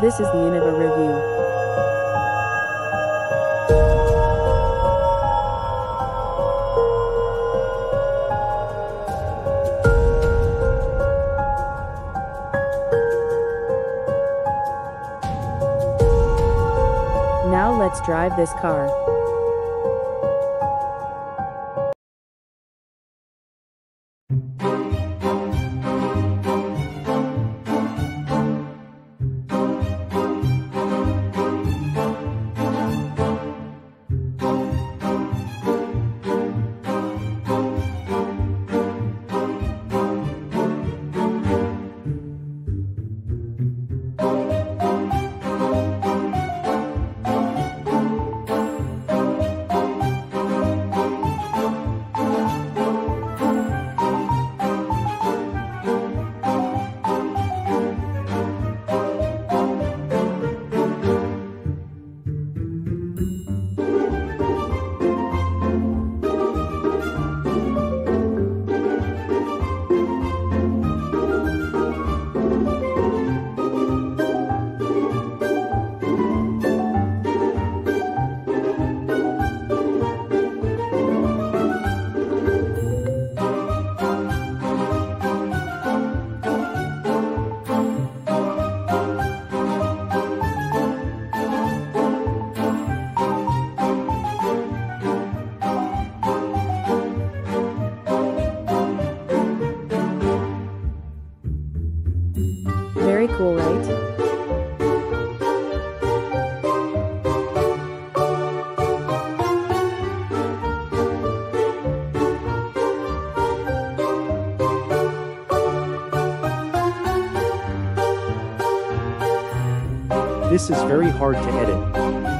This is the Innova review. Now let's drive this car. Very cool, right? This is very hard to edit.